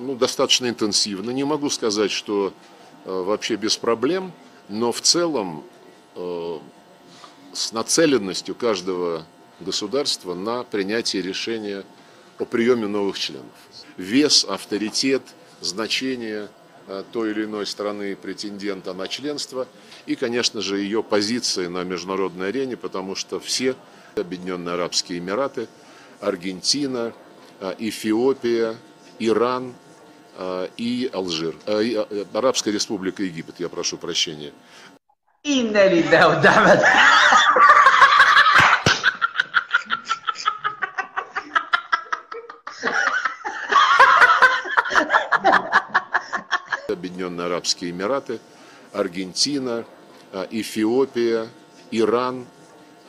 ну, достаточно интенсивно. Не могу сказать, что э, вообще без проблем, но в целом э, с нацеленностью каждого государства на принятие решения о приеме новых членов. Вес, авторитет, значение э, той или иной страны претендента на членство и, конечно же, ее позиции на международной арене, потому что все Объединенные Арабские Эмираты, Аргентина, Эфиопия, Иран и Алжир, Арабская Республика Египет, я прошу прощения. Объединенные Арабские Эмираты, Аргентина, Эфиопия, Иран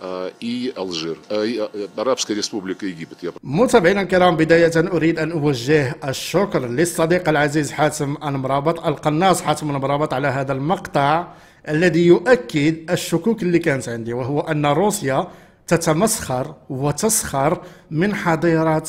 آه، и Алжир آه، и آه، Арабская Республика Египет متابعينا الكرام بداية أريد أن أوجه الشكر للصديق العزيز حاتم المرابط القناص حاتم المرابط على هذا المقطع الذي يؤكد الشكوك اللي كانت عندي وهو أن روسيا تتمسخر وتسخر من حظيرة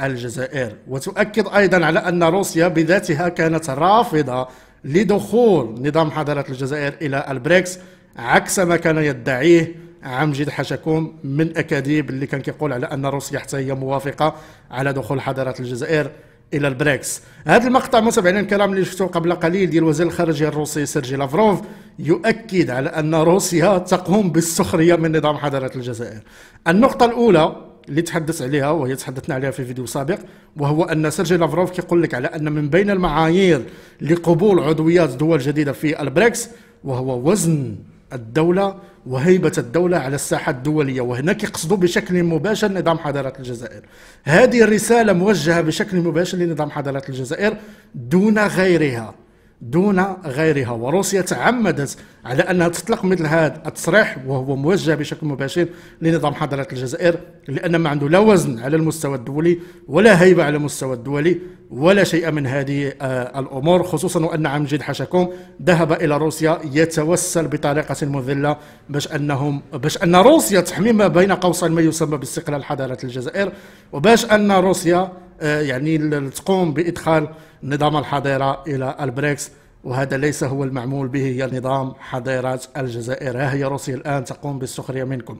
الجزائر. وتؤكد أيضا على أن روسيا بذاتها كانت رافضة لدخول نظام حظيرة الجزائر إلى البريكس عكس ما كان يدعيه عمجد حشكوم من أكاذيب اللي كان كيقول على أن روسيا حتى هي موافقة على دخول حظيرة الجزائر إلى البريكس. هذا المقطع متابعينا الكرام اللي شفتوه قبل قليل ديال وزير الخارجية الروسي سيرجي لافروف يؤكد على أن روسيا تقوم بالسخرية من نظام حظيرة الجزائر. النقطة الأولى اللي تحدث عليها وهي تحدثنا عليها في فيديو سابق وهو أن سيرجي لافروف كيقول لك على أن من بين المعايير لقبول عضويات دول جديدة في البريكس وهو وزن الدولة وهيبة الدولة على الساحة الدولية وهناك يقصدوا بشكل مباشر نظام حظيرة الجزائر. هذه الرسالة موجهة بشكل مباشر لنظام حظيرة الجزائر دون غيرها. دون غيرها. وروسيا تعمدت على أنها تطلق مثل هذا التصريح وهو موجه بشكل مباشر لنظام حضارة الجزائر لأن ما عنده لا وزن على المستوى الدولي ولا هيبة على المستوى الدولي ولا شيء من هذه آه، الأمور خصوصا وأن عمجيد حشكوم ذهب إلى روسيا يتوسل بطريقة مذلة باش أنهم باش أن روسيا تحمي ما بين قوسين ما يسمى باستقلال حضارة الجزائر وباش أن روسيا يعني تقوم بإدخال نظام الحضاره إلى البريكس وهذا ليس هو المعمول به هي نظام حضاره الجزائر. ها هي روسيا الآن تقوم بالسخرية منكم.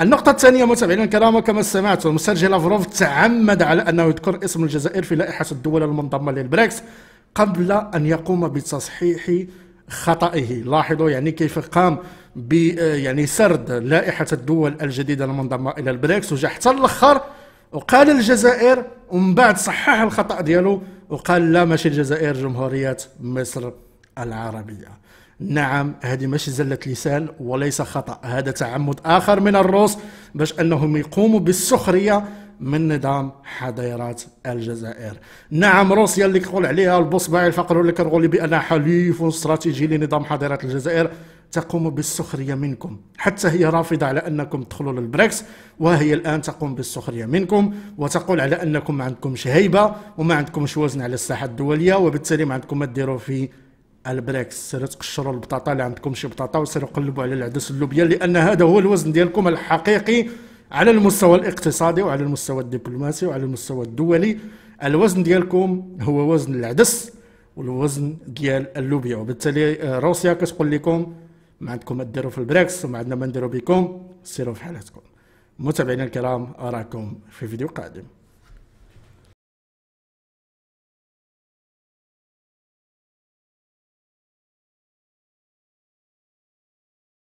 النقطة الثانية متابعينا الكرام كما سمعتم سيرجي لافروف تعمد على أنه يذكر اسم الجزائر في لائحة الدول المنضمة للبريكس قبل أن يقوم بتصحيح خطئه. لاحظوا يعني كيف قام ب يعني سرد لائحة الدول الجديدة المنضمة إلى البريكس وجا حتى الأخر وقال الجزائر ومن بعد صحح الخطأ ديالو وقال لا ماشي الجزائر جمهورية مصر العربية. نعم هذه ماشي زلة لسان وليس خطأ. هذا تعمد آخر من الروس باش أنهم يقوموا بالسخرية من نظام حضيرات الجزائر. نعم روسيا اللي كنقول عليها البصبعي الفقر اللي كنقول بأنها حليف استراتيجي لنظام حضيرات الجزائر. تقوم بالسخرية منكم. حتى هي رافضة على أنكم تدخلوا للبريكس وهي الآن تقوم بالسخرية منكم وتقول على أنكم ما عندكمش هيبة وما عندكمش وزن على الساحة الدولية وبالتالي ما عندكم ما ديروا في البريكس. سيروا تقشروا البطاطا اللي عندكم شي بطاطا وسيروا قلبوا على العدس اللوبيا لأن هذا هو الوزن ديالكم الحقيقي على المستوى الاقتصادي وعلى المستوى الدبلوماسي وعلى المستوى الدولي. الوزن ديالكم هو وزن العدس والوزن ديال اللوبيا. وبالتالي آه، روسيا كتقول لكم ما عندكم ما ديروا في البريكس وما عندنا ما نديروا بكم سيروا في حالتكم. متابعينا الكرام أراكم في فيديو قادم.